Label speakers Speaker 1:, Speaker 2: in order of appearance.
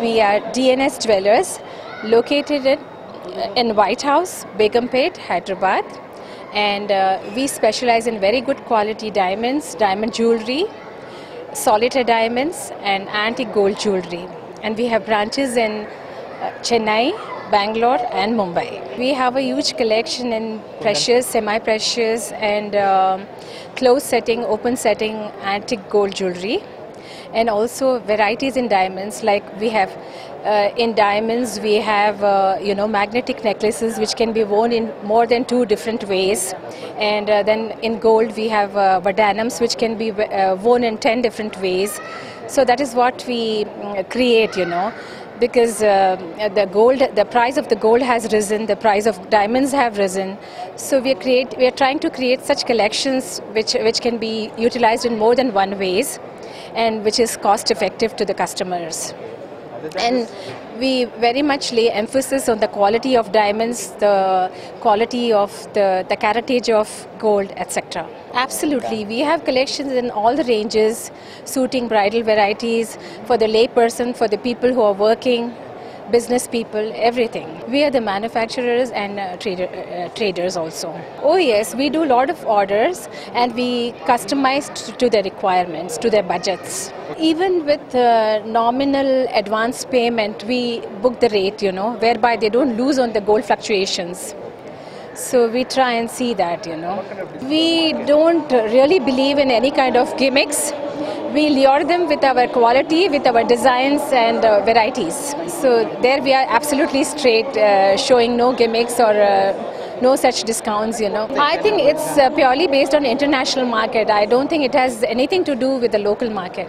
Speaker 1: We are PMJ Jewellers located in, in White House, Begumpet, Hyderabad. And uh, we specialize in very good quality diamonds, diamond jewelry, solitaire diamonds, and antique gold jewelry. And we have branches in uh, Chennai, Bangalore, and Mumbai. We have a huge collection in precious, semi precious, and um closed setting, open setting antique gold jewelry and also varieties in diamonds like we have uh, in diamonds we have uh, you know magnetic necklaces which can be worn in more than two different ways. And uh, then in gold we have uh, which can be uh, worn in 10 different ways. So that is what we mm, create you know because uh, the gold the price of the gold has risen the price of diamonds have risen. So we are create we are trying to create such collections which which can be utilized in more than one ways and which is cost effective to the customers. And we very much lay emphasis on the quality of diamonds, the quality of the, the caratage of gold, etc. Absolutely, we have collections in all the ranges, suiting bridal varieties for the layperson, for the people who are working, business people, everything. We are the manufacturers and uh, trader, uh, traders also. Oh yes, we do a lot of orders and we customize to their requirements, to their budgets. Even with uh, nominal advance payment, we book the rate, you know, whereby they don't lose on the gold fluctuations. So we try and see that, you know. We don't really believe in any kind of gimmicks. We lure them with our quality, with our designs and uh, varieties. So there we are absolutely straight, uh, showing no gimmicks or uh, no such discounts, you know. I think it's uh, purely based on international market. I don't think it has anything to do with the local market.